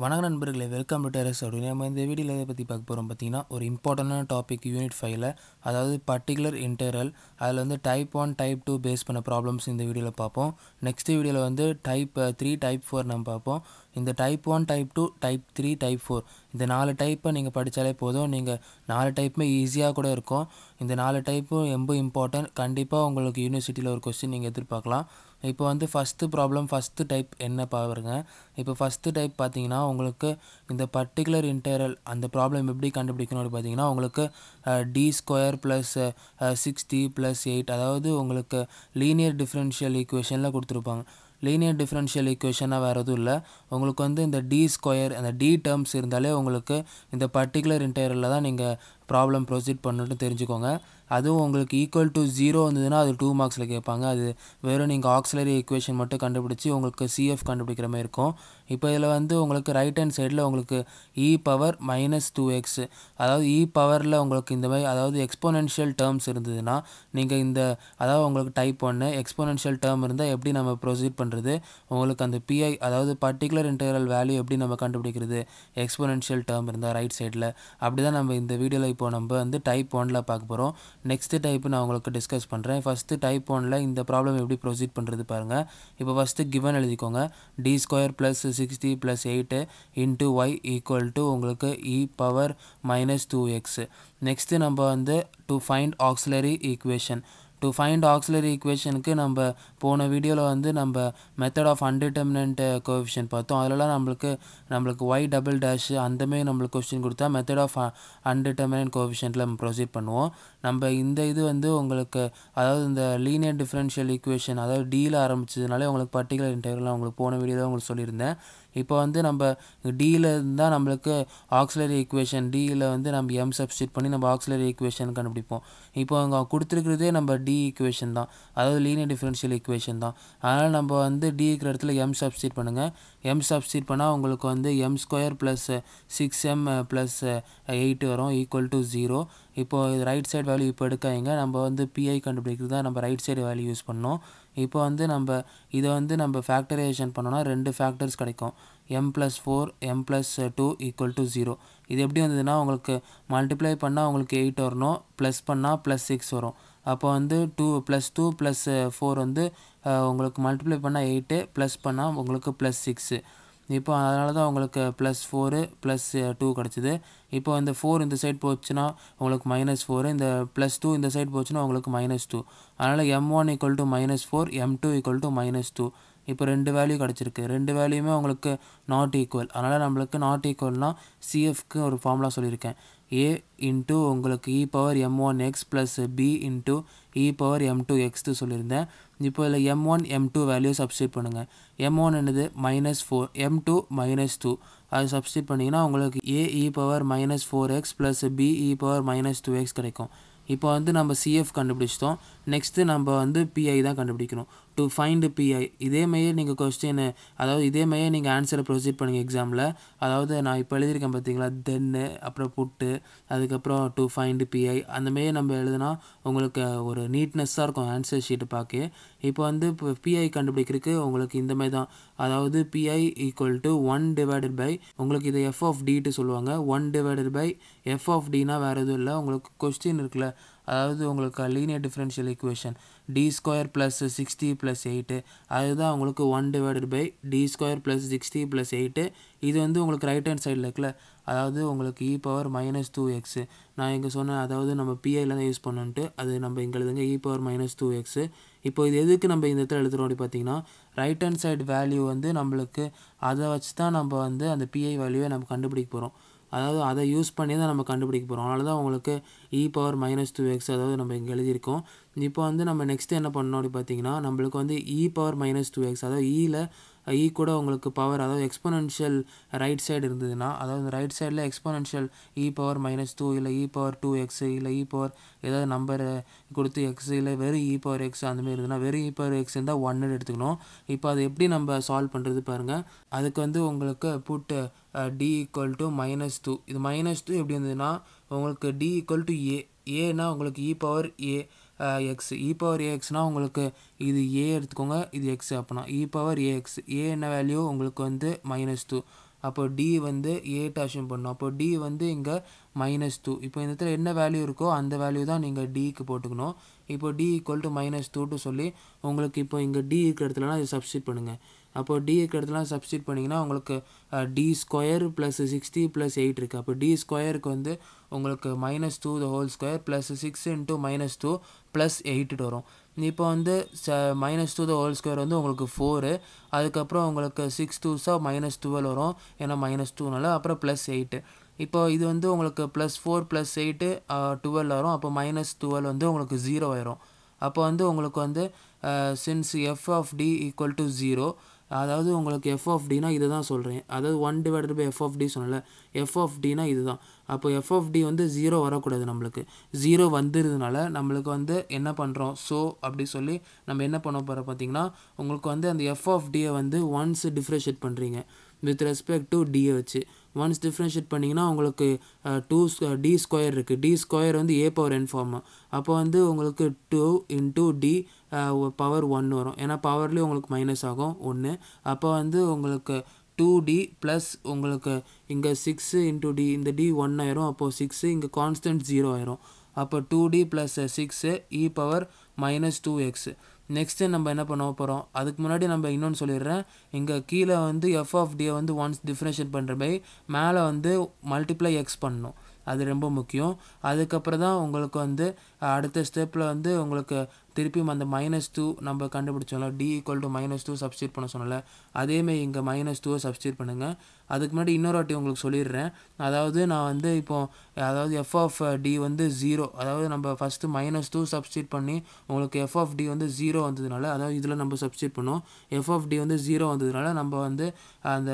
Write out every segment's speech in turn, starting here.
வணக்கம் நண்பர்களே welcome to terrace அப்படின்னு நம்ம இந்த வீடியோவில் எதை பற்றி பார்க்க போகிறோம் பார்த்தீங்கன்னா ஒரு இம்பார்ட்டண்டான டாபிக் யூனிட் ஃபைவ்ல அதாவது பர்டிகுலர் இன்டர்வல் அதில் வந்து type one type two face பண்ண ப்ராப்ளம்ஸ் இந்த வீடியோவில் பார்ப்போம். நெக்ஸ்ட் வீடியோவில் வந்து டைப் த்ரீ டைப் ஃபோர் நம்ம பார்ப்போம். இந்த type one type two type three type four இந்த நாலு டைப்பை நீங்கள் படித்தாலே போதும். நீங்கள் நாலு டைப்புமே ஈஸியாக கூட இருக்கும். இந்த நாலு டைப்பும் ரொம்ப இம்பார்ட்டன்ட் கண்டிப்பாக உங்களுக்கு யூனிவர்சிட்டியில் ஒரு கொஸ்டின் நீங்கள் எதிர்பார்க்கலாம். இப்போ வந்து ஃபஸ்ட்டு ப்ராப்ளம் ஃபஸ்ட்டு டைப் என்ன பாருங்க. இப்போ ஃபஸ்ட்டு டைப் பார்த்தீங்கன்னா உங்களுக்கு இந்த பர்டிகுலர் இன்டர்வல் அந்த ப்ராப்ளம் எப்படி கண்டுபிடிக்கணும் பார்த்தீங்கன்னா உங்களுக்கு D square plus sixty plus eight அதாவது உங்களுக்கு லீனியர் டிஃப்ரென்ஷியல் ஈக்குவேஷனில் கொடுத்துருப்பாங்க. லீனியர் டிஃப்ரென்ஷியல் ஈக்குவேஷனாக வேறு எதுவும் இல்லை. உங்களுக்கு வந்து இந்த டி ஸ்கொயர் அந்த டி டேர்ம்ஸ் இருந்தாலே உங்களுக்கு இந்த பர்டிகுலர் இன்டர்வலில் தான் நீங்கள் ப்ராப்ளம் ப்ரொசீட் பண்ணணும்னு தெரிஞ்சுக்கோங்க. அதுவும் உங்களுக்கு ஈக்குவல் டு ஜீரோ வந்ததுன்னா அது டூ மார்க்ஸில் கேட்பாங்க. அது வெறும் நீங்கள் ஆக்சிலரி ஈக்குவேஷன் மட்டும் கண்டுபிடிச்சி உங்களுக்கு சிஎஃப் கண்டுபிடிக்கிற மாதிரி இருக்கும். இப்போ இதில் வந்து உங்களுக்கு ரைட் ஹேண்ட் சைடில் உங்களுக்கு e power minus two x அதாவது e இ பவரில் உங்களுக்கு இந்த மாதிரி அதாவது எக்ஸ்போனென்ஷியல் டேர்ம்ஸ் இருந்ததுன்னா நீங்கள் இந்த அதாவது உங்களுக்கு டைப் ஒன்று எக்ஸ்போனென்ஷியல் டேர்ம் இருந்தால் எப்படி நம்ம ப்ரொசீட் பண்ணுறது உங்களுக்கு அந்த பிஐ அதாவது பர்டிகுலர் இன்டெகிரல் வேல்யூ எப்படி நம்ம கண்டுபிடிக்கிறது? எக்ஸ்போனென்ஷியல் டேர்ம் இருந்தால் ரைட் சைடில் அப்படி தான் நம்ம இந்த வீடியோவில் இப்போ நம்ம வந்து டைப் ஒனில் பார்க்க போகிறோம் நெக்ஸ்ட்டு டைப் நான் உங்களுக்கு டிஸ்கஸ் பண்ணுறேன் ஃபஸ்ட்டு டைப் ஒனில் இந்த ப்ராப்ளம் எப்படி ப்ரொசீட் பண்ணுறது பாருங்கள் இப்போ ஃபஸ்ட்டு கிவன் எழுதிக்கோங்க. D square plus sixty plus eight into y equal to உங்களுக்கு e power minus two x next நம்ம வந்து to find auxiliary equation to find auxiliary ஈக்குவேஷனுக்கு நம்ம போன வீடியோவில் வந்து நம்ம மெத்தட் ஆஃப் அன்டிட்டர்மினன்ட் கோஎஃபிஷியன் பார்த்தோம். அதிலலாம் நம்மளுக்கு நம்மளுக்கு ஒய் டபுள் டேஷ் அந்தமாரி நம்மளுக்கு கொஸ்டின் கொடுத்தா மெத்தட் ஆஃப் அன்டிட்டர்மினன்ட் கோஎஃபிஷியன்ட்டில் நம்ம ப்ரொசீட் பண்ணுவோம். நம்ம இந்த இது வந்து உங்களுக்கு அதாவது இந்த லீனியர் டிஃப்ரென்ஷியல் ஈக்குவேஷன் அதாவது டீல் ஆரம்பிச்சதுனாலே உங்களுக்கு பர்டிகுலர் இன்டர்வியூலாம் உங்களுக்கு போன வீடியோவில் உங்களுக்கு சொல்லியிருந்தேன். இப்போ வந்து நம்ம டியில் இருந்தால் நம்மளுக்கு ஆக்சிலரி ஈக்குவேஷன் டியில் வந்து நம்ம எம் சப்ஸ்டிட் பண்ணி நம்ம ஆக்சிலரி ஈக்குவேஷன் கண்டுபிடிப்போம். இப்போ அங்கே கொடுத்துருக்கிறதே நம்ம டி ஈக்குவேஷன் தான். அதாவது லீனியர் டிஃப்ரென்ஷியல் ஈக்குவேஷன் தான். அதனால் நம்ம வந்து டி இருக்கிற இடத்துல எம் சப்ஸ்டியூட் பண்ணுங்கள் எம் சப்ஸ்டியூட் பண்ணால் உங்களுக்கு வந்து M square plus six M plus eight வரும் ஈக்குவல் டு ஜீரோ இப்போது இது ரைட் சைடு வேல்யூ இப்போ எடுக்காதீங்க. நம்ம வந்து பிஐ கண்டுபிடிக்கிறது தான் நம்ம ரைட் சைடு வேல்யூ யூஸ் பண்ணோம் இப்போ வந்து நம்ம இதை வந்து நம்ம ஃபேக்டரைசேஷன் பண்ணோன்னா ரெண்டு ஃபேக்டர்ஸ் கிடைக்கும். M plus four M plus two equal to zero இது எப்படி வந்ததுன்னா உங்களுக்கு மல்டிப்ளை பண்ணால் உங்களுக்கு எயிட் வரணும். ப்ளஸ் பண்ணால் ப்ளஸ் சிக்ஸ் வரும். அப்போ வந்து two plus two plus four வந்து உங்களுக்கு மல்டிப்ளை பண்ணால் எயிட்டு ப்ளஸ் பண்ணால் உங்களுக்கு ப்ளஸ் சிக்ஸு இப்போ அதனால தான் உங்களுக்கு ப்ளஸ் ஃபோரு ப்ளஸ் டூ கிடச்சிது. இப்போ இந்த ஃபோர் இந்த சைட் போச்சுன்னா உங்களுக்கு மைனஸ் ஃபோரு இந்த ப்ளஸ் டூ இந்த சைட் போச்சுன்னா உங்களுக்கு மைனஸ் டூ அதனால் M one equal to minus four M two equal to minus two இப்போ ரெண்டு வேல்யூ கிடச்சிருக்கு. ரெண்டு வேல்யூமே உங்களுக்கு நாட் ஈக்குவல் அதனால் நம்மளுக்கு நாட் ஈக்குவல்னால் சிஎஃப்க்கு ஒரு ஃபார்முலா சொல்லியிருக்கேன். ஏ இன்ட்டு உங்களுக்கு e power M one x plus B into e power M two எக்ஸ்ட்டு சொல்லியிருந்தேன். இப்போ இதில் M one M two value substitute பண்ணுங்கள் எம் ஒன் என்னது? Minus four M two minus two அது சப்ஸ்டியூட் பண்ணிங்கன்னா உங்களுக்கு A e power minus four x plus B e power minus two x கிடைக்கும். இப்போ வந்து நம்ம சிஎஃப் கண்டுபிடிச்சிட்டோம். நெக்ஸ்ட்டு நம்ம வந்து பிஐ தான் கண்டுபிடிக்கணும். டு ஃபைண்டு பிஐ இதே மாதிரியே நீங்கள் கொஸ்டின் அதாவது இதே மாதிரியே நீங்கள் ஆன்சரை ப்ரொசீட் பண்ணுங்கள் எக்ஸாமில் அதாவது நான் இப்போ எழுதியிருக்கேன் பார்த்தீங்களா தென்னு அப்புறம் புட்டு அதுக்கப்புறம் டு ஃபைண்டு பிஐ அந்தமாரியே நம்ம எழுதுனா உங்களுக்கு ஒரு நீட்னஸ்ஸாக இருக்கும் ஆன்சர் ஷீட்டு பார்க்க இப்போ வந்து இப்போ பிஐ கண்டுபிடிக்கிறதுக்கு உங்களுக்கு இந்த மாதிரி தான் அதாவது PI equal to one divided by உங்களுக்கு இதை எஃப் ஆஃப் டிட்டு சொல்லுவாங்க. One divided by F of Tina வேறு எதுவும் இல்லை. உங்களுக்கு கொஸ்டின் இருக்குல்ல. அதாவது உங்களுக்கு linear differential equation D square plus sixty plus eight அதுதான் உங்களுக்கு one divided by D square plus sixty plus eight இது வந்து உங்களுக்கு ரைட் ஹேண்ட் சைடில் இருக்குல்ல? அதாவது உங்களுக்கு e power minus two x நான் இங்கே சொன்னேன் அதாவது நம்ம பிஐல தான் யூஸ் பண்ணோன்ட்டு அது நம்ம இங்கே எழுதுங்க e power minus two x இப்போ இது எதுக்கு நம்ம இந்த இடத்துல எழுதுகிறோம் அப்படி பார்த்தீங்கன்னா ரைட் ஹேண்ட் சைடு வேல்யூ வந்து நம்மளுக்கு அதை வச்சு தான் நம்ம வந்து அந்த பிஐ வேல்யூவை நம்ம கண்டுபிடிக்க போகிறோம் அதாவது அதை யூஸ் பண்ணி தான் நம்ம கண்டுபிடிக்க போகிறோம் அதனால தான் உங்களுக்கு e power minus two x அதாவது நம்ம இங்கே எழுதியிருக்கோம். இப்போ வந்து நம்ம நெக்ஸ்ட் என்ன பண்ணோம் அப்படி பார்த்தீங்கன்னா நம்மளுக்கு வந்து e power minus two x அதாவது e இயில் இ e கூட உங்களுக்கு பவர் அதாவது எக்ஸ்போனன்ஷியல் ரைட் சைடு இருந்ததுன்னா அதாவது ரைட் சைடில் exponential e power minus two இல்லை இ பவர் டூ எக்ஸ் இல்லை e இ பவர் ஏதாவது நம்பரை கொடுத்து எக்ஸ் இல்லை வெறும் e இ பவர் எக்ஸ் அந்தமாரி இருந்ததுன்னா வெறும் இ பவர் எக்ஸ் இருந்தால் ஒன்னு எடுத்துக்கணும். இப்போ அதை எப்படி நம்ம சால்வ் பண்ணுறது பாருங்கள் அதுக்கு வந்து உங்களுக்கு put D equal to minus two இது மைனஸ் டூ எப்படி இருந்ததுன்னா உங்களுக்கு டி ஈக்குவல் டு ஏ ஏன்னா உங்களுக்கு e power A x e power ஏஎக்ஸ்னால் உங்களுக்கு இது ஏ எடுத்துக்கோங்க இது எக்ஸ் அப்படின்னா இ பவர் ஏஎக்ஸ் ஏ என்ன வேல்யூ உங்களுக்கு வந்து மைனஸ் டூ அப்போ டி வந்து ஏட்டு அஷ்யூம் பண்ணணும் அப்போ டி வந்து இங்கே மைனஸ் டூ இப்போ இந்த இடத்துல என்ன வேல்யூ இருக்கோ அந்த வேல்யூ தான் நீங்கள் டிக்கு போட்டுக்கணும். இப்போ டி ஈக்குவல் டு மைனஸ் டூட்டு சொல்லி உங்களுக்கு இப்போ இங்கே டி இருக்கிற இடத்துலனா இது சப்ஸ்டியூட் பண்ணுங்கள் அப்போ டி இடத்துலாம் சப்ஸ்டியூட் பண்ணிங்கன்னா உங்களுக்கு D square plus sixty plus eight இருக்குது அப்போ டி ஸ்கொயருக்கு வந்து உங்களுக்கு minus two the whole square plus six into minus two plus eight வரும். இப்போ வந்து ச minus two the whole square வந்து உங்களுக்கு ஃபோரு அதுக்கப்புறம் உங்களுக்கு சிக்ஸ் டூஸாக மைனஸ் டுவெல் வரும். ஏன்னா மைனஸ் டூனால அப்புறம் ப்ளஸ் எயிட்டு இப்போ இது வந்து உங்களுக்கு plus four plus eight twelve வரும். அப்போ மைனஸ் டுவெல் வந்து உங்களுக்கு ஜீரோ ஆயிரும். அப்போ வந்து உங்களுக்கு வந்து since F of D equal to zero அதாவது உங்களுக்கு எஃப் ஆஃப் டினா இது தான் சொல்கிறேன் அதாவது one divided by F of D சொன்னல எஃப் ஆஃப் டினா இது தான் அப்போ எஃப் ஆஃப் டி வந்து ஜீரோ வரக்கூடாது நம்மளுக்கு. ஜீரோ வந்துருதுனால நம்மளுக்கு வந்து என்ன பண்ணுறோம் ஸோ அப்படி சொல்லி நம்ம என்ன பண்ண போகிறோம் பார்த்தீங்கன்னா உங்களுக்கு வந்து அந்த எஃப் ஆஃப் டியை வந்து ஒன்ஸ் டிஃப்ரெஷியேட் பண்ணுறீங்க வித் ரெஸ்பெக்ட் டு டியை வச்சு. ஒன்ஸ் டிஃப்ரென்ஷியேட் பண்ணிங்கன்னா உங்களுக்கு டூ டி ஸ்கொயர் இருக்குது டி ஸ்கொயர் வந்து ஏ பவர் என் ஃபார்ம் அப்போ வந்து உங்களுக்கு two into D power one வரும். ஏன்னா பவர்லேயும் உங்களுக்கு மைனஸ் ஆகும் ஒன்று அப்போ வந்து உங்களுக்கு டூ டி ப்ளஸ் உங்களுக்கு இங்கே சிக்ஸு இன்டூ டி இந்த டி ஒன் ஆயிரும். அப்போது சிக்ஸு இங்கே கான்ஸ்டன்ட் ஜீரோ ஆயிரும். அப்போ two D plus six e power minus two x next நம்ம என்ன பண்ண போகிறோம் அதுக்கு முன்னாடி நம்ம இன்னொன்று சொல்லிடுறேன். இங்கே கீழே வந்து எஃப் ஆஃப் டியை வந்து ஒன்ஸ் டிஃப்ரென்ஷியேட் பண்ணுற பை மேலே வந்து மல்டிப்ளை எக்ஸ் பண்ணணும். அது ரொம்ப முக்கியம். அதுக்கப்புறம் தான் உங்களுக்கு வந்து அடுத்த ஸ்டெப்பில் வந்து உங்களுக்கு திருப்பியும் அந்த மைனஸ் டூ நம்ம கண்டுபிடிச்சோம்ல D equal to minus two substitute பண்ண சொன்னல அதேமாரி இங்கே மைனஸ் டூவை சப்ஸ்டியூட் பண்ணுங்கள் அதுக்கு முன்னாடி இன்னொரு வாட்டி உங்களுக்கு சொல்லிடுறேன். அதாவது நான் வந்து இப்போ அதாவது எஃப் ஆஃப் டி வந்து ஜீரோ அதாவது நம்ம ஃபஸ்ட்டு மைனஸ் டூ சப்ஸ்டியூட் பண்ணி உங்களுக்கு எஃப் ஆஃப் டி வந்து ஜீரோ வந்ததுனால அதாவது இதில் நம்ம சப்ஸ்டியூட் பண்ணோம் எஃப் ஆஃப் டி வந்து ஜீரோ வந்ததுனால நம்ம வந்து அந்த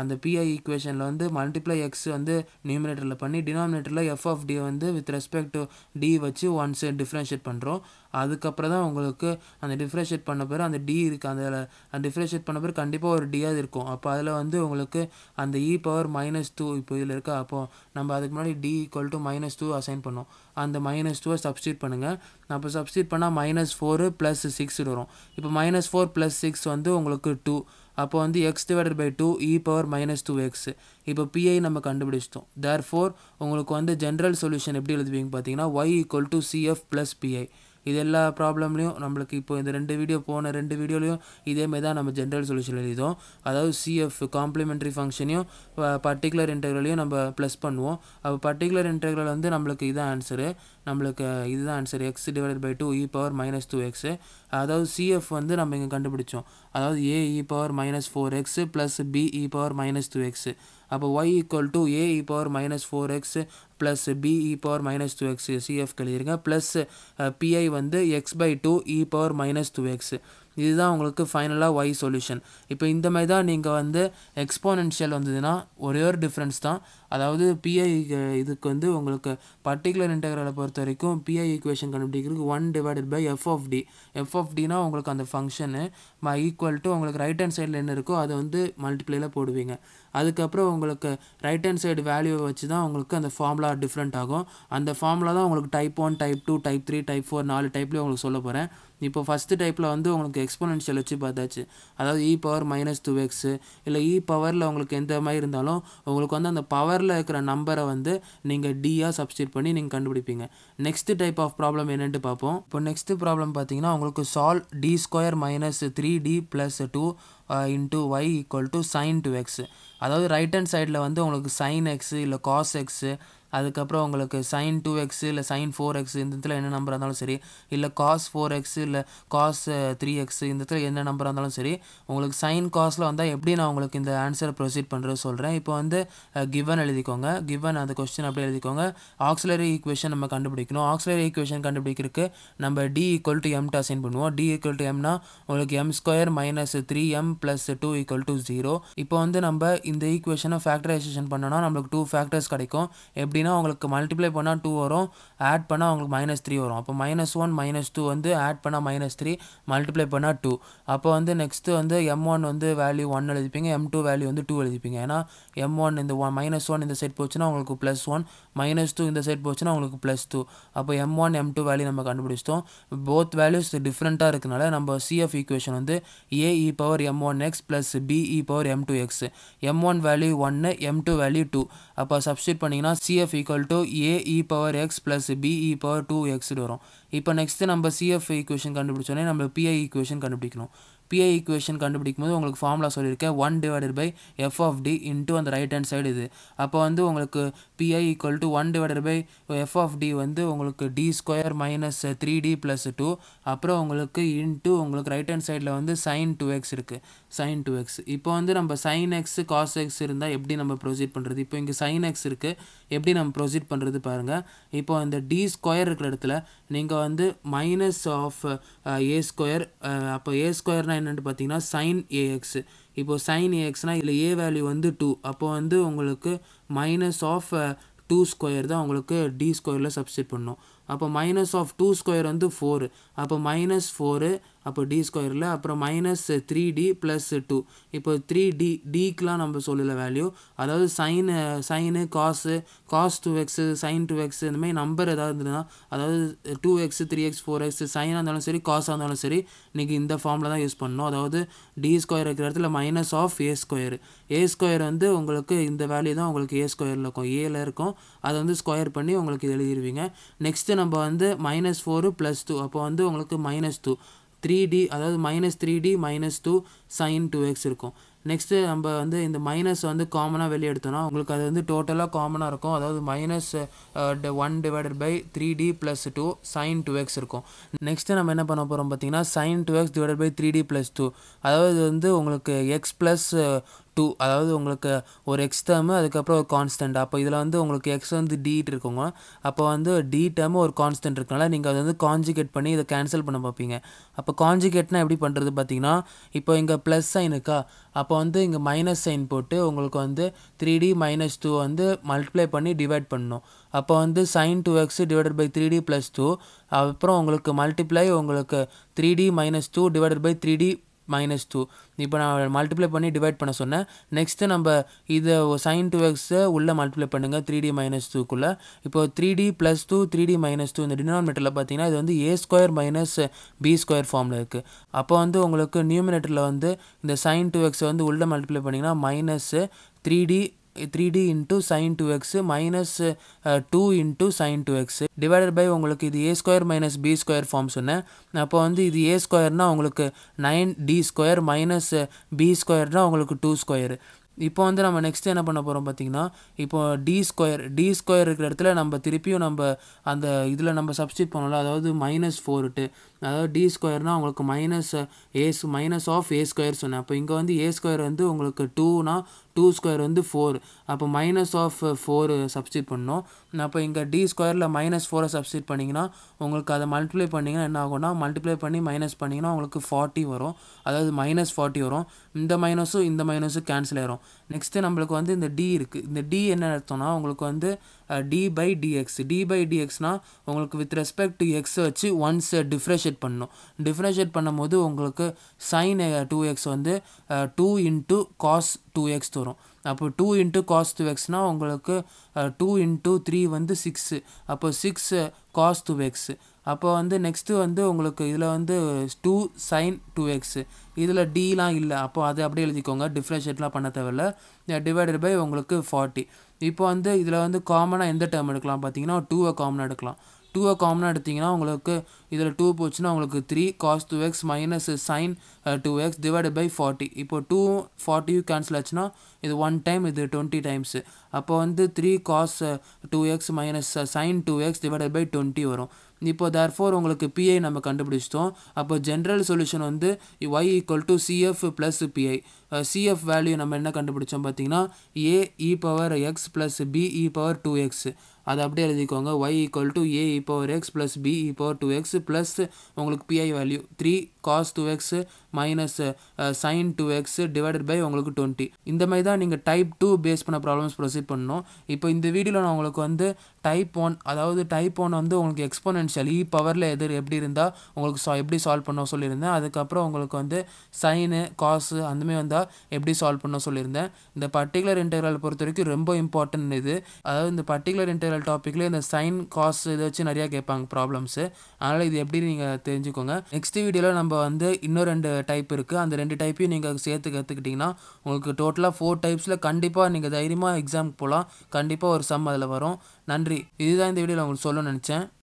அந்த பிஐ ஈக்குவேஷனில் வந்து மல்டிப்ளை எக்ஸ் வந்து நியூமினேட்டரில் பண்ணி டினாமினேட்டரில் எஃப் ஆஃப் டி வந்து வித் ரெஸ்பெக்ட் டு டி வச்சு ஒன்ஸ் டிஃப்ரென்ஷியேட் பண்ணுறோம் அதுக்கப்புறம் தான் உங்களுக்கு அந்த டிஃப்ரென்ஷியேட் பண்ண பிறகு அந்த டி இருக்குது அதில் அந்த டிஃப்ரென்ஷியேட் பண்ண பிறகு கண்டிப்பாக ஒரு டியாவது இருக்கும். அப்போ அதில் வந்து உங்களுக்கு அந்த இ பவர் மைனஸ் டூ இப்போ இதில் இருக்கா? அப்போது நம்ம அதுக்கு முன்னாடி D equal to minus two assign பண்ணோம். அந்த மைனஸ் டூவை சப்ஸ்டியூட் பண்ணுங்கள் அப்போ சப்ஸ்டியூட் பண்ணால் மைனஸ் ஃபோரு ப்ளஸ் சிக்ஸ் வரும். இப்போ மைனஸ் ஃபோர் ப்ளஸ் சிக்ஸ் வந்து உங்களுக்கு டூ அப்போ வந்து x divided by two e power minus two x இப்போ பிஐ நம்ம கண்டுபிடிச்சிட்டோம். தேர் ஃபோர் உங்களுக்கு வந்து ஜென்ரல் சொல்யூஷன் எப்படி எழுதுவீங்க பார்த்தீங்கன்னா y equal to CF plus PI இது எல்லா ப்ராப்ளம்லையும் நம்மளுக்கு இப்போ இந்த ரெண்டு வீடியோ போன ரெண்டு வீடியோலையும் இதேமாரி தான் நம்ம ஜென்ரல் சொல்யூஷன் எழுதிதோம் அதாவது சிஎஃப் காம்ப்ளிமெண்ட்ரி ஃபங்க்ஷனையும் பர்டிகுலர் இன்டெக்ரலையும் நம்ம ப்ளஸ் பண்ணுவோம். அப்போ பர்டிகுலர் இன்டெக்ரல் வந்து நம்மளுக்கு இதுதான் ஆன்சரு நம்மளுக்கு இதுதான் answer x divided by two e power minus two x அதாவது சிஎஃப் வந்து நம்ம இங்கே கண்டுபிடிச்சோம். அதாவது a e power minus four x plus b e power minus two x அப்போ y equal to a e power minus four x plus b e power minus two x CF எழுதிருங்க plus PI வந்து x by two e power minus two x இதுதான் உங்களுக்கு ஃபைனலாக Y solution இப்போ இந்த மாதிரி தான் நீங்கள் வந்து எக்ஸ்போனென்ஷியல் வந்ததுன்னா ஒரே ஒரு டிஃப்ரென்ஸ் தான். அதாவது பிஐ இதுக்கு வந்து உங்களுக்கு பர்டிகுலர் இன்டெகிரலை பொறுத்த வரைக்கும் பிஐ ஈக்குவேஷன் கண்டுபிடிக்கிறதுக்கு one divided by f of D f of Tina உங்களுக்கு அந்த ஃபங்க்ஷனு ஈக்குவல் டு உங்களுக்கு ரைட் ஹேண்ட் சைடில் என்ன இருக்கோ அதை வந்து மல்டிப்ளையில் போடுவீங்க. அதுக்கப்புறம் உங்களுக்கு ரைட் ஹேண்ட் சைடு வேல்யூவை வச்சு தான் உங்களுக்கு அந்த ஃபார்முலா டிஃப்ரெண்ட் ஆகும். அந்த ஃபார்முலா தான் உங்களுக்கு type one type two type three type four நாலு டைப்லேயும் உங்களுக்கு சொல்ல போகிறேன் இப்போ ஃபஸ்ட்டு டைப்பில் வந்து உங்களுக்கு எக்ஸ்போனன்ஷியல் வச்சு பார்த்தாச்சு. அதாவது e power minus two x இல்லை இ பவரில் உங்களுக்கு எந்த மாதிரி இருந்தாலும் உங்களுக்கு வந்து அந்த பவர் பவரில் இருக்கிற நம்பரை வந்து நீங்கள் டியாக சப்ஸ்டியூட் பண்ணி நீங்கள் கண்டுபிடிப்பீங்க. நெக்ஸ்ட் டைப் ஆஃப் ப்ராப்ளம் என்னென்ட்டு பார்ப்போம். இப்போ நெக்ஸ்ட் ப்ராப்ளம் பார்த்தீங்கன்னா உங்களுக்கு solve D square minus three D plus two into y equal to sine two x அதாவது ரைட் ஹேண்ட் சைடில் வந்து உங்களுக்கு சைன் எக்ஸு இல்லை காஸ் எக்ஸு அதுக்கப்புறம் உங்களுக்கு சைன் டூ எக்ஸு இல்லை சைன் ஃபோர் எக்ஸ் இந்த இடத்துல என்ன நம்பராக இருந்தாலும் சரி இல்லை காஸ் ஃபோர் எக்ஸ் இல்லை காஸ் த்ரீ எக்ஸ் இந்த இடத்துல என்ன நம்பராக இருந்தாலும் சரி உங்களுக்கு சைன் காஸில் வந்தால் எப்படி நான் உங்களுக்கு இந்த ஆன்சரை ப்ரொசீட் பண்ணுறது சொல்கிறேன் இப்போ வந்து கிவன் எழுதிக்கோங்க. கிவன் அந்த கொஸ்டின் அப்படியே எழுதிக்கோங்க. ஆக்சிலரி ஈக்குவேஷன் நம்ம கண்டுபிடிக்கணும். ஆக்சிலரி ஈக்குவேஷன் கண்டுபிடிக்கிறதுக்கு நம்ம டி ஈக்குவல் டு எம்ட்டு அசைன் பண்ணுவோம். டி ஈக்குவல் டு எம்னா உங்களுக்கு m square minus three m plus two equal to zero இப்போ வந்து நம்ம இந்த ஈக்குவேஷனை ஃபேக்டரைசேஷன் பண்ணோன்னா நம்மளுக்கு டூ ஃபேக்டர்ஸ் கிடைக்கும். எப்படி அப்படின்னா உங்களுக்கு மல்டிப்ளை பண்ணால் டூ வரும். ஆட் பண்ணால் உங்களுக்கு மைனஸ் த்ரீ வரும். அப்போ மைனஸ் ஒன் மைனஸ் டூ வந்து ஆட் பண்ணால் மைனஸ் த்ரீ மல்டிப்ளை பண்ணால் டூ அப்போ வந்து நெக்ஸ்ட்டு வந்து எம் ஒன் வந்து வேல்யூ ஒன் எழுதிப்பீங்க. எம் டூ வேல்யூ வந்து டூ எழுதிப்பீங்க. ஏன்னா எம் ஒன் இந்த ஒன் மைனஸ் ஒன் இந்த சைட் போச்சுன்னா உங்களுக்கு ப்ளஸ் ஒன் மைனஸ் டூ இந்த சைட் போச்சுன்னா உங்களுக்கு ப்ளஸ் டூ அப்போ m one m two value நம்ம கண்டுபிடிச்சிட்டோம். போத் வேல்யூஸ் டிஃப்ரெண்ட்டாக இருக்கனால நம்ம சிஎஃப் ஈக்குவேஷன் வந்து a e power m one x plus b e power m two x m m one value ஒன்று எம் டூ வேல்யூ டூ அப்போ substitute பண்ணிங்கன்னா CF equal to a e power x plus b e power two x வரும். இப்போ next நம்ம CF equation கண்டுபிடிச்சோன்னே நம்ம பிஐ equation கண்டுபிடிக்கணும். பிஐ equation கண்டுபிடிக்கும் போது உங்களுக்கு ஃபார்முலா சொல்லியிருக்கேன். One divided by f of D into அந்த ரைட் ஹேண்ட் சைடு இது. அப்போ வந்து உங்களுக்கு PI equal to one divided by f of D வந்து உங்களுக்கு D square minus three D plus two அப்புறம் உங்களுக்கு இன்ட்டு உங்களுக்கு ரைட் ஹேண்ட் சைடில் வந்து சைன் டூ எக்ஸ் இருக்குது சைன் டூ எக்ஸ் இப்போ வந்து நம்ம சைன் எக்ஸ் காஸ் எக்ஸ் இருந்தால் எப்படி நம்ம ப்ரொசீட் பண்ணுறது இப்போ இங்கே சைன் எக்ஸ் இருக்குது எப்படி நம்ம ப்ரொசீட் பண்ணுறது பாருங்கள் இப்போ இந்த டி ஸ்கொயர் இருக்கிற இடத்துல நீங்கள் வந்து மைனஸ் ஆஃப் ஏ ஸ்கொயர் அப்போ ஏ ஸ்கொயர்னால் என்னென்னு பார்த்தீங்கன்னா சைன் ஏஎக்ஸ் இப்போ சைன் ஏஎக்ஸ்னால் இதில் ஏ வேல்யூ வந்து டூ அப்போ வந்து உங்களுக்கு மைனஸ் ஆஃப் டூ ஸ்கொயர் தான் உங்களுக்கு டி ஸ்கொயரில் சப்ஸ்டிட் பண்ணும். அப்போ மைனஸ் ஆஃப் டூ ஸ்கொயர் வந்து ஃபோரு அப்போ மைனஸ் ஃபோரு அப்போ டி ஸ்கொயரில் அப்புறம் minus three D plus two இப்போ த்ரீ டி டிக்கெலாம் நம்ம சொல்லலை வேல்யூ அதாவது sine sine cos cos two x sine two x இந்த மாதிரி நம்பர் ஏதாவது இருந்ததுன்னா அதாவது two x three x four x சைனாக இருந்தாலும் சரி காசாக இருந்தாலும் சரி இன்றைக்கி இந்த ஃபார்மில் தான் யூஸ் பண்ணணும். அதாவது டி ஸ்கொயர் இருக்கிற இடத்துல minus of a square a square வந்து உங்களுக்கு இந்த வேல்யூ தான் உங்களுக்கு ஏ ஸ்கொயரில் இருக்கும். ஏல இருக்கும். அதை வந்து ஸ்கொயர் பண்ணி உங்களுக்கு எழுதிடுவீங்க நெக்ஸ்ட் நெக்ஸ்ட்டு நம்ம வந்து மைனஸ் ஃபோரு ப்ளஸ் டூ அப்போ வந்து உங்களுக்கு மைனஸ் டூ த்ரீ டி அதாவது minus three D minus two sine two x இருக்கும். நெக்ஸ்ட்டு நம்ம வந்து இந்த மைனஸ் வந்து காமனாக வெளியே எடுத்தோம்னா உங்களுக்கு அது வந்து டோட்டலாக காமனாக இருக்கும். அதாவது minus one divided by three D plus two sine two x இருக்கும். நெக்ஸ்ட்டு நம்ம என்ன பண்ண போகிறோம் பார்த்தீங்கன்னா sine two x divided by three D plus two அதாவது வந்து உங்களுக்கு எக்ஸ் ப்ளஸ் டூ அதாவது உங்களுக்கு ஒரு எக்ஸ் டேர்மு அதுக்கப்புறம் ஒரு கான்ஸ்டன்ட் அப்போ இதில் வந்து உங்களுக்கு எக்ஸ் வந்து டிட் இருக்குங்க. அப்போ வந்து டி டேர்மு ஒரு கான்ஸ்டன்ட் இருக்கனால நீங்கள் அதை வந்து காஞ்சிகேட் பண்ணி இதை கேன்சல் பண்ண பார்ப்பீங்க. அப்போ காஞ்சிகேட்னா எப்படி பண்ணுறது பார்த்தீங்கன்னா இப்போ இங்கே ப்ளஸ் சைன் இருக்கா? அப்போ வந்து இங்கே மைனஸ் சைன் போட்டு உங்களுக்கு வந்து த்ரீ டி மைனஸ் டூ வந்து மல்டிப்ளை பண்ணி டிவைட் பண்ணணும். அப்போ வந்து sine two x divided by three D plus two அப்புறம் உங்களுக்கு மல்டிப்ளை உங்களுக்கு three D minus two divided by three D minus two இப்போ நான் மல்டிப்ளை பண்ணி டிவைட் பண்ண சொன்னேன். நெக்ஸ்ட்டு நம்ம இதை சைன் டூ எக்ஸை உள்ளே மல்டிப்ளை பண்ணுங்கள் த்ரீ டி மைனஸ் டூக்குள்ளே இப்போ three D plus two three D minus two இந்த டினாமினேட்டரில் பார்த்தீங்கன்னா இது வந்து a square minus b square ஃபார்மில் இருக்குது அப்போ வந்து உங்களுக்கு நியூமினேட்டரில் வந்து இந்த சைன் டூ எக்ஸை வந்து உள்ளே மல்டிப்ளை பண்ணிங்கன்னா minus three D three D into sine two x minus two into sine two x divided by உங்களுக்கு இது a square minus b square form சொன்னேன். அப்போ வந்து இது ஏ ஸ்கொயர்னால் உங்களுக்கு nine D square minus b ஸ்கொயர்னால் உங்களுக்கு டூ ஸ்கொயரு இப்போ வந்து நம்ம நெக்ஸ்ட் என்ன பண்ண போகிறோம் பார்த்தீங்கன்னா இப்போ டி ஸ்கொயர் டி ஸ்கொயர் இருக்கிற இடத்துல நம்ம திருப்பியும் நம்ம அந்த இதில் நம்ம சப்ஸ்டியூட் பண்ணல அதாவது மைனஸ் ஃபோர்ட்டு அதாவது டி ஸ்கொயர்னால் உங்களுக்கு minus a minus of a square சொன்னேன். அப்போ இங்கே வந்து ஏ ஸ்கொயர் வந்து உங்களுக்கு டூனா டூ ஸ்கொயர் வந்து ஃபோர் அப்போ மைனஸ் ஆஃப் ஃபோர் சப்ஸ்டியூட் பண்ணோம். அப்போ இங்கே டி ஸ்கொயரில் மைனஸ் ஃபோரை சப்ஸ்டியூட் பண்ணிங்கன்னா உங்களுக்கு அதை மல்டிப்ளை பண்ணிங்கன்னா என்ன ஆகும்னா மல்டிப்ளை பண்ணி மைனஸ் பண்ணிங்கன்னா உங்களுக்கு ஃபார்ட்டி வரும். அதாவது மைனஸ் ஃபார்ட்டி வரும். இந்த மைனஸும் இந்த மைனஸும் கேன்சல் ஆயிரும். நெக்ஸ்ட்டு நம்மளுக்கு வந்து இந்த டி இருக்குது இந்த டி என்ன அர்த்தம்னா உங்களுக்கு வந்து d by d x d by டிஎக்ஸ்னால் உங்களுக்கு வித் ரெஸ்பெக்ட் டு எக்ஸை வச்சு ஒன்ஸ் டிஃப்ரெஷியேட் பண்ணணும் டிஃப்ரெஷியேட் பண்ணும்போது உங்களுக்கு சைன் டூ எக்ஸ் வந்து two into cos two x வரும் அப்போ டூ இன்ட்டு காஸ் டூ எக்ஸ்னால் உங்களுக்கு டூ இன்ட்டு த்ரீ வந்து சிக்ஸு அப்போ சிக்ஸ் காஸ் டூ எக்ஸு அப்போ வந்து நெக்ஸ்ட்டு வந்து உங்களுக்கு இதில் வந்து டூ சைன் டூ எக்ஸு இதில் டிலாம் இல்லை. அப்போ அதை அப்படியே எழுதிக்கோங்க. டிஃப்ரென்ஷியேட்லாம் பண்ண தேவையில்ல. டிவைடட் பை உங்களுக்கு ஃபார்ட்டி இப்போ வந்து இதில் வந்து காமனாக எந்த டேர்ம் எடுக்கலாம்? பார்த்தீங்கன்னா டூவை காமனாக எடுக்கலாம். டூவை காமனாக எடுத்திங்கன்னா உங்களுக்கு இதில் டூ போச்சுன்னா உங்களுக்கு three cos two x minus sine two x divided by forty இப்போ டூ ஃபார்ட்டியும் கேன்சல் ஆச்சுன்னா இது ஒன் டைம் இது டுவெண்ட்டி டைம்ஸு அப்போ வந்து three cos two x minus sine two x divided by twenty வரும். இப்போ தேர்ஃபோர் உங்களுக்கு பிஐ நம்ம கண்டுபிடிச்சிட்டோம். அப்போ ஜென்ரல் சொல்யூஷன் வந்து y equal to CF plus PI CF value நம்ம என்ன கண்டுபிடிச்சோம் பார்த்தீங்கன்னா a e power x plus b e power two x அதை அப்படியே எழுதிக்கோங்க. Y equal to a e power x plus b e power two x plus உங்களுக்கு PI value three cos two x minus sine two x divided by உங்களுக்கு twenty இந்த மாதிரி தான் நீங்கள் type two face பண்ண ப்ராப்ளம்ஸ் ப்ரொசீட் பண்ணணும். இப்போ இந்த வீடியோவில் நான் உங்களுக்கு வந்து டைப் ஒன் அதாவது டைப் ஒன் வந்து உங்களுக்கு எக்ஸ்போனென்ஷியல் இ பவரில் எதிர் எப்படி இருந்தால் உங்களுக்கு சா எப்படி சால்வ் பண்ண சொல்லியிருந்தேன். அதுக்கப்புறம் உங்களுக்கு வந்து சைனு காசு அந்தமாதிரி வந்தால் ப்ராக்டிக்கலாக எப்படி சால்வ் பண்ண சொல்லியிருந்தேன். இந்த பர்டிகுலர் இன்டெகிரல் பொறுத்த வரைக்கும் ரொம்ப இம்பார்ட்டன்ட் இது. அதாவது இந்த பர்டிகுலர் இன்டெகிரல் டாப்பிக்கில் இந்த சைன் காஸ் இதை வச்சு நிறையா கேட்பாங்க ப்ராப்ளம்ஸு அதனால் இது எப்படி நீங்கள் தெரிஞ்சுக்கோங்க. நெக்ஸ்ட் வீடியோவில் நம்ம வந்து இன்னும் ரெண்டு டைப் இருக்குது அந்த ரெண்டு டைப்பையும் நீங்கள் சேர்த்து கற்றுக்கிட்டிங்கன்னா உங்களுக்கு டோட்டலாக ஃபோர் டைப்ஸில் கண்டிப்பாக நீங்கள் தைரியமாக எக்ஸாமுக்கு போகலாம் கண்டிப்பாக ஒரு சம் அதில் வரும். நன்றி. இதுதான் இந்த வீடியோவில் உங்களுக்கு சொல்ல நினச்சேன்.